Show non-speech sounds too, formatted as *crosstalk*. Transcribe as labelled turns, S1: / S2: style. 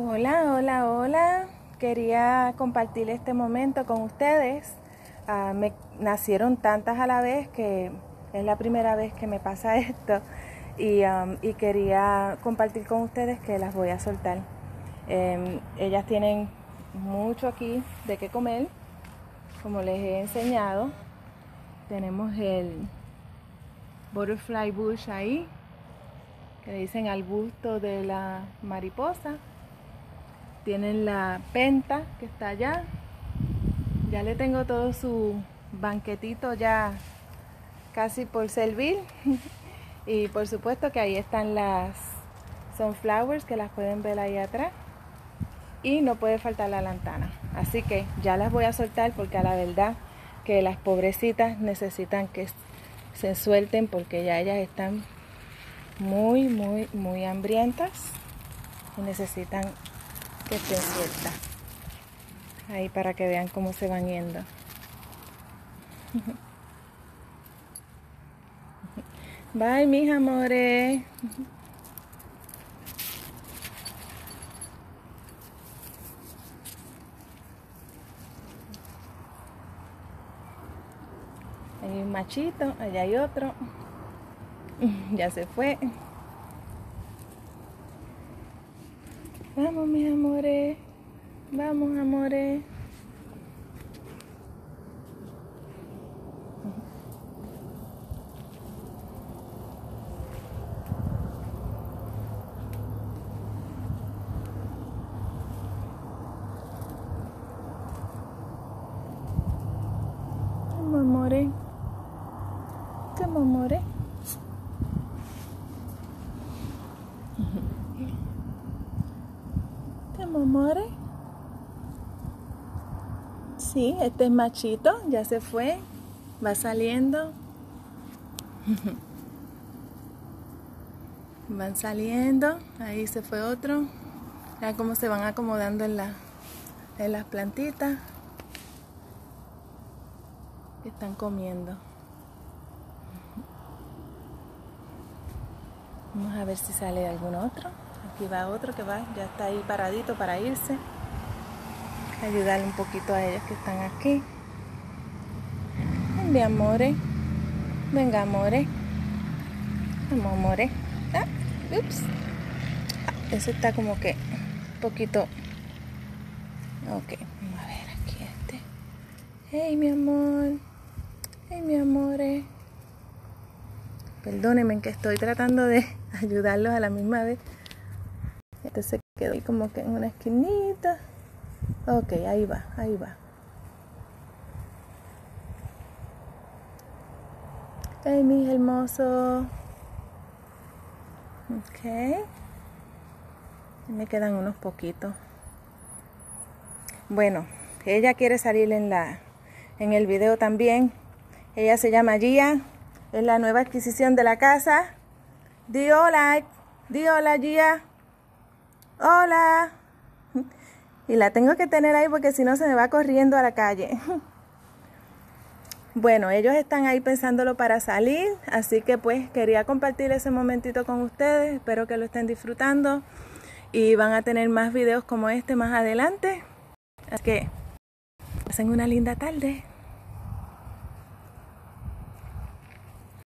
S1: Hola, hola, hola. Quería compartir este momento con ustedes. Uh, me nacieron tantas a la vez que es la primera vez que me pasa *laughs* esto y, um, y quería compartir con ustedes que las voy a soltar. Um, ellas tienen mucho aquí de qué comer, como les he enseñado. Tenemos el butterfly bush ahí, que dicen al busto de la mariposa. Tienen la penta que está allá. Ya le tengo todo su banquetito ya casi por servir. *laughs* y por supuesto que ahí están las sunflowers que las pueden ver ahí atrás. Y no puede faltar la lantana. Así que ya las voy a soltar porque a la verdad que las pobrecitas necesitan que se suelten porque ya ellas están muy, muy, muy hambrientas y necesitan que estén sueltas. Ahí para que vean cómo se van yendo. *laughs* Bye, mis amores. *laughs* Hay un machito, allá hay otro. *laughs* Ya se fue. Vamos, mis amores. Vamos, amores. Vamos, amores. Vamos, amores. Amores. Sí, este es machito, ya se fue, va saliendo. *laughs* Van saliendo, ahí se fue otro. Ya cómo se van acomodando en, la, en las plantitas que están comiendo. Vamos a ver si sale algún otro. Aquí va otro que va, ya está ahí paradito para irse ayudarle un poquito a ellos que están aquí. Mi amores. Venga, amores. Vamos, amores. Ah, ups. Ah, eso está como que un poquito. Ok, vamos a ver aquí este. Hey, mi amor. Hey, mi amores. Perdónenme que estoy tratando de *laughs* ayudarlos a la misma vez. Este se quedó ahí como que en una esquinita. Ok, ahí va, ahí va. Hey, mis hermosos. Ok. Me quedan unos poquitos. Bueno, ella quiere salir en la en el video también. Ella se llama Gia. Es la nueva adquisición de la casa. Di hola. Di hola, Gia. Hola. Y la tengo que tener ahí porque si no se me va corriendo a la calle. Bueno, ellos están ahí pensándolo para salir, así que pues quería compartir ese momentito con ustedes. Espero que lo estén disfrutando y van a tener más videos como este más adelante. Así que pasen una linda tarde.